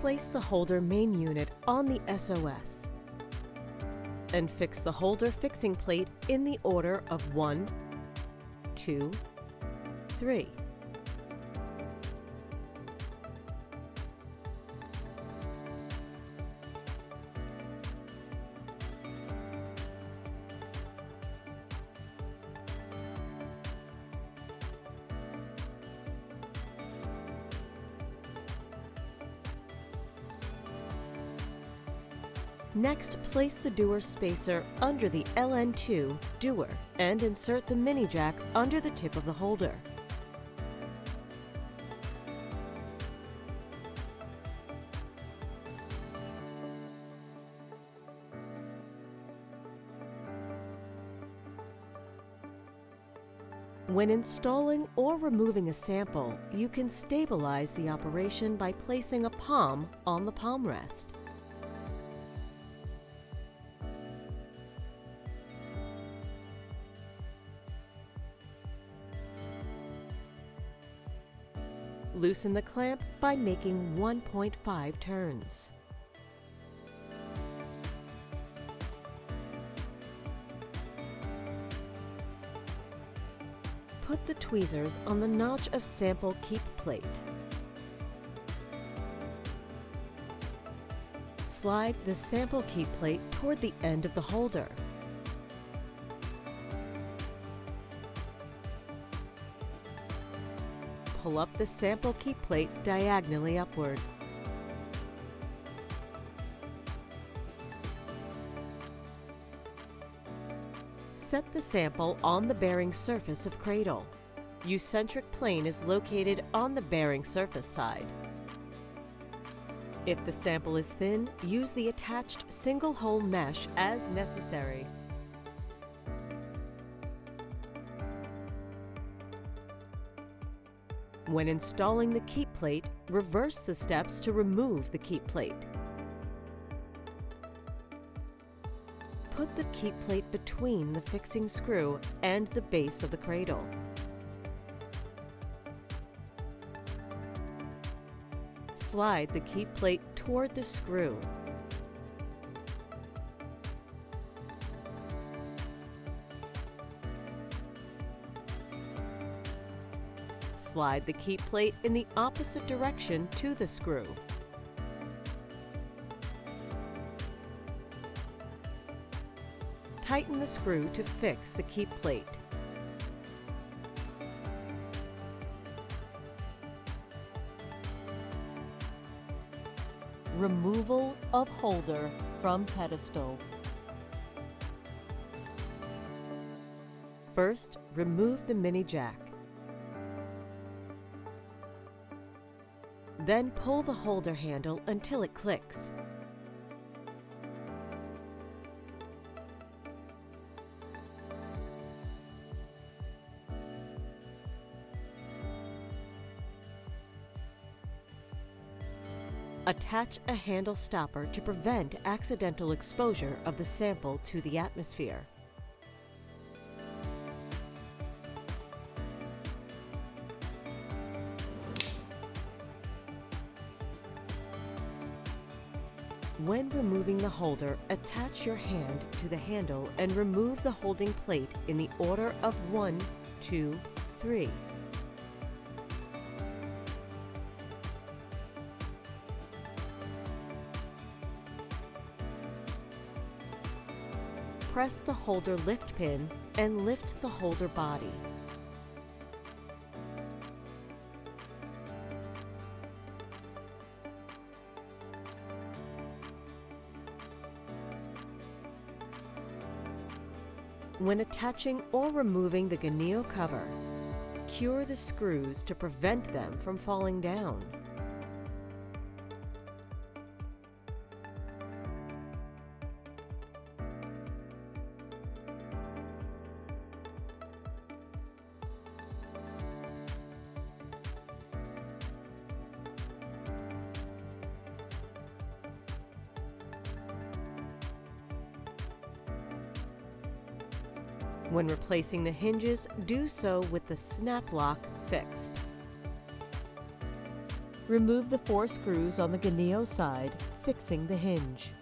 place the holder main unit on the SOS and fix the holder fixing plate in the order of 1, 2, 3. Next, place the Dewar spacer under the LN2 Dewar and insert the mini jack under the tip of the holder. When installing or removing a sample, you can stabilize the operation by placing a palm on the palm rest. Loosen the clamp by making 1.5 turns. Put the tweezers on the notch of sample keep plate. Slide the sample keep plate toward the end of the holder. Pull up the sample keep plate diagonally upward. Set the sample on the bearing surface of cradle. Eccentric plane is located on the bearing surface side. If the sample is thin, use the attached single hole mesh as necessary. When installing the keep plate, reverse the steps to remove the keep plate. Put the keep plate between the fixing screw and the base of the cradle. Slide the keep plate toward the screw. Slide the keep plate in the opposite direction to the screw. Tighten the screw to fix the keep plate. Removal of holder from pedestal. First, remove the mini jack. Then pull the holder handle until it clicks. Attach a handle stopper to prevent accidental exposure of the sample to the atmosphere. When removing the holder, attach your hand to the handle and remove the holding plate in the order of 1, 2, 3. Press the holder lift pin and lift the holder body. When attaching or removing the gonio cover, cure the screws to prevent them from falling down. When replacing the hinges, do so with the snap lock fixed. Remove the four screws on the gonio side, fixing the hinge.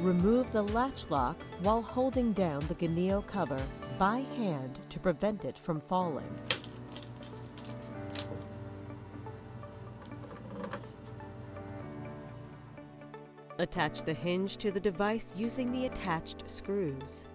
Remove the latch lock while holding down the gonio cover by hand to prevent it from falling. Attach the hinge to the device using the attached screws.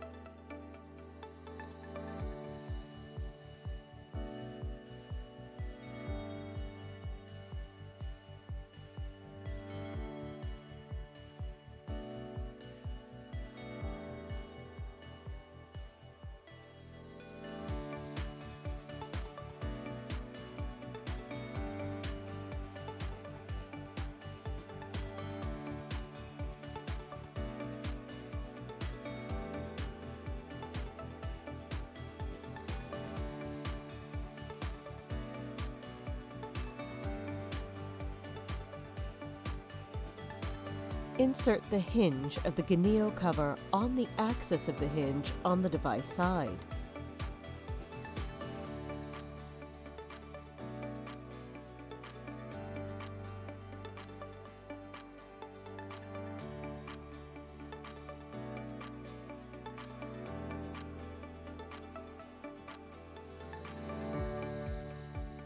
Insert the hinge of the gonio cover on the axis of the hinge on the device side.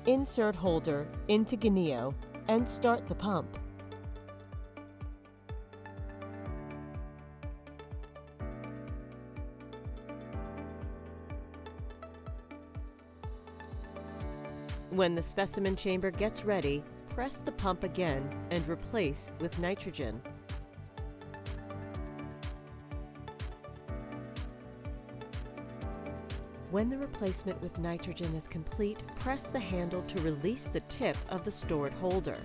Insert holder into gonio and start the pump. When the specimen chamber gets ready, press the pump again and replace with nitrogen. When the replacement with nitrogen is complete, press the handle to release the tip of the stored holder.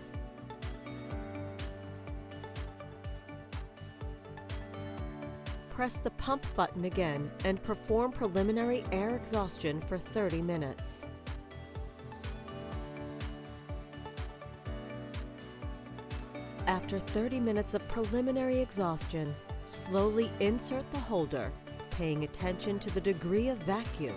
Press the pump button again and perform preliminary air exhaustion for 30 minutes. After 30 minutes of preliminary exhaustion, slowly insert the holder, paying attention to the degree of vacuum.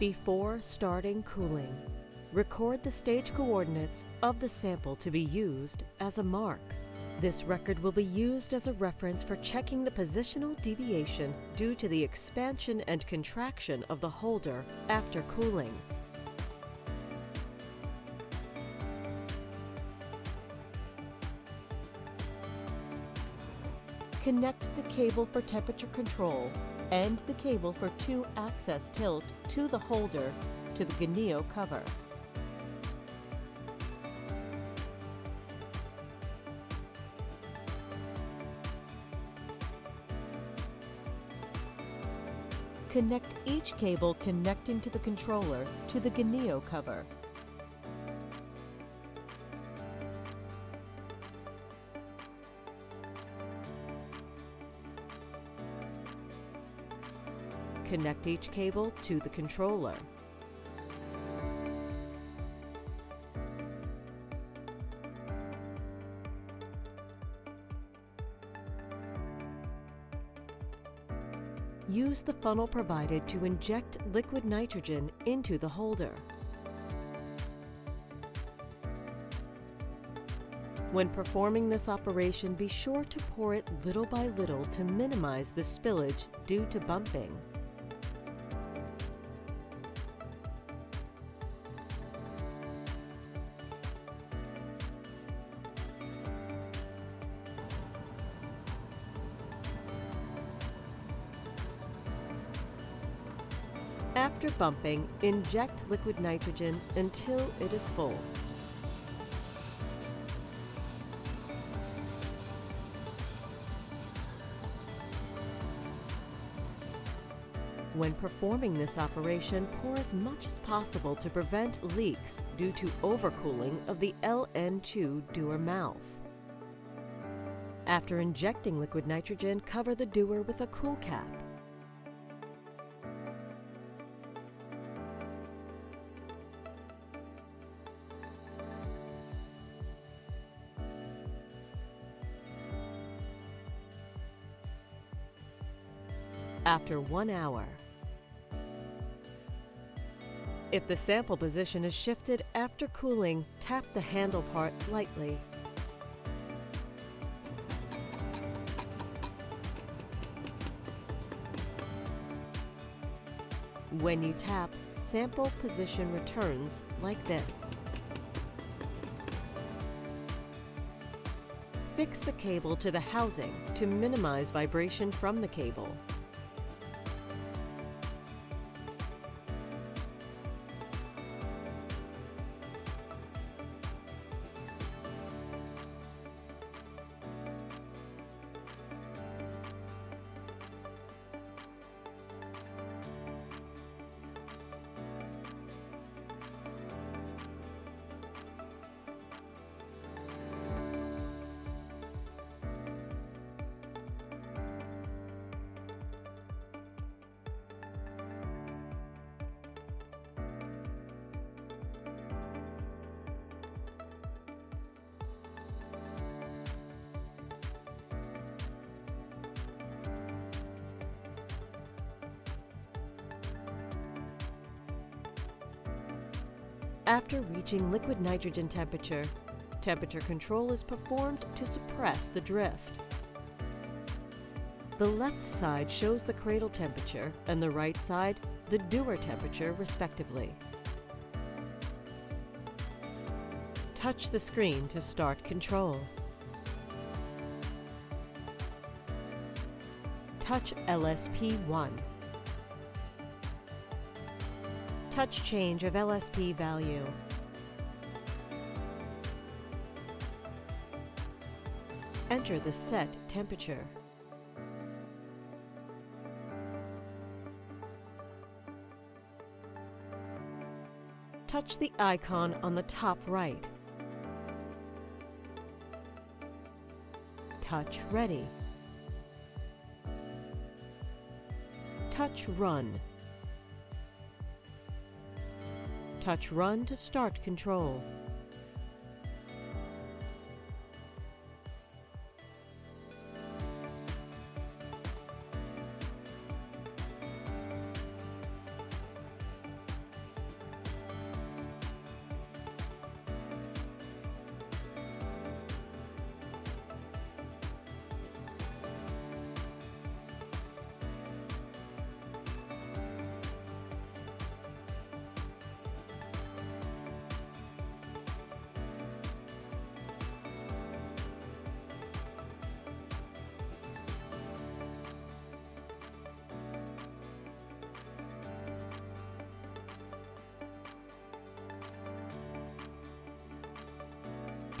Before starting cooling, record the stage coordinates of the sample to be used as a mark. This record will be used as a reference for checking the positional deviation due to the expansion and contraction of the holder after cooling. Connect the cable for temperature control and the cable for 2-axis tilt to the holder to the gonio cover. Connect each cable connecting to the controller to the gonio cover. Connect each cable to the controller. Use the funnel provided to inject liquid nitrogen into the holder. When performing this operation, be sure to pour it little by little to minimize the spillage due to bumping. After bumping, inject liquid nitrogen until it is full. When performing this operation, pour as much as possible to prevent leaks due to overcooling of the LN2 Dewar mouth. After injecting liquid nitrogen, cover the Dewar with a cool cap. After one hour, if the sample position is shifted after cooling, tap the handle part lightly. When you tap, sample position returns like this. Fix the cable to the housing to minimize vibration from the cable. After reaching liquid nitrogen temperature, temperature control is performed to suppress the drift. The left side shows the cradle temperature and the right side the Dewar temperature respectively. Touch the screen to start control. Touch LSP1. Touch change of LSP value. Enter the set temperature. Touch the icon on the top right. Touch Ready. Touch Run. Touch Run to start control.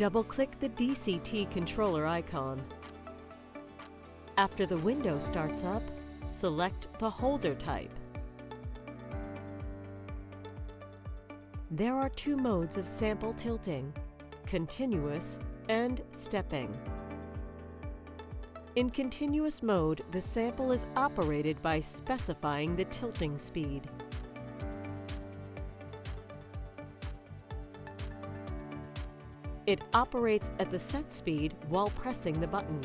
Double-click the DCT controller icon. After the window starts up, select the holder type. There are two modes of sample tilting, continuous and stepping. In continuous mode, the sample is operated by specifying the tilting speed. It operates at the set speed while pressing the button.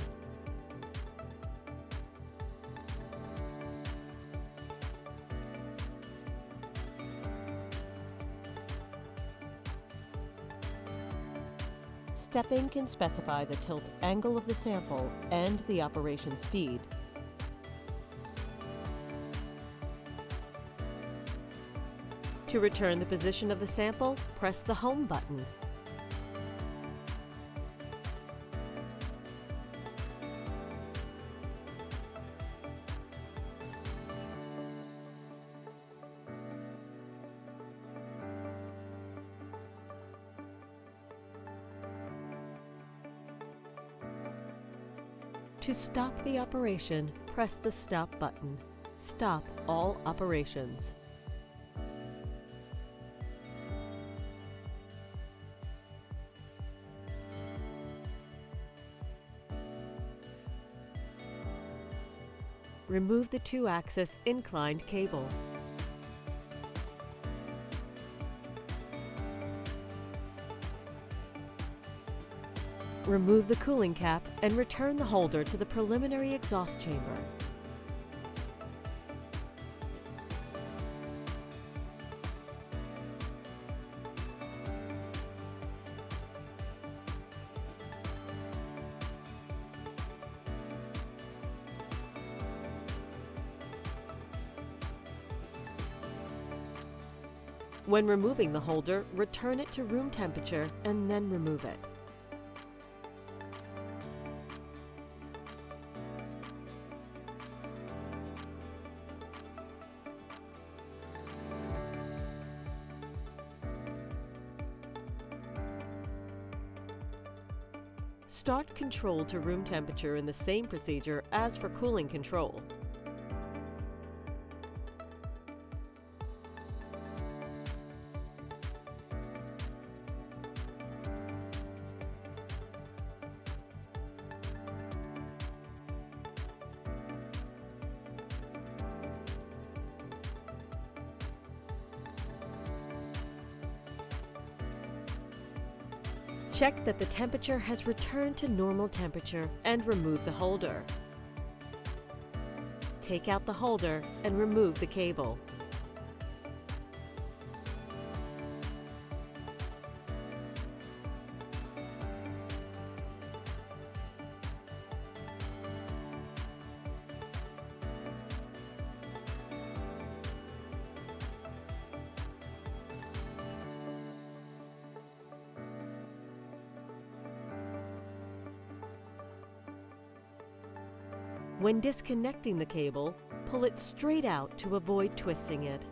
Stepping can specify the tilt angle of the sample and the operation speed. To return the position of the sample, press the Home button. To stop the operation, press the Stop button. stop all operations. Remove the two-axis inclined cable. Remove the cooling cap and return the holder to the preliminary exhaust chamber. When removing the holder, return it to room temperature and then remove it. Start control to room temperature in the same procedure as for cooling control. Check that the temperature has returned to normal temperature and remove the holder. Take out the holder and remove the cable. When disconnecting the cable, pull it straight out to avoid twisting it.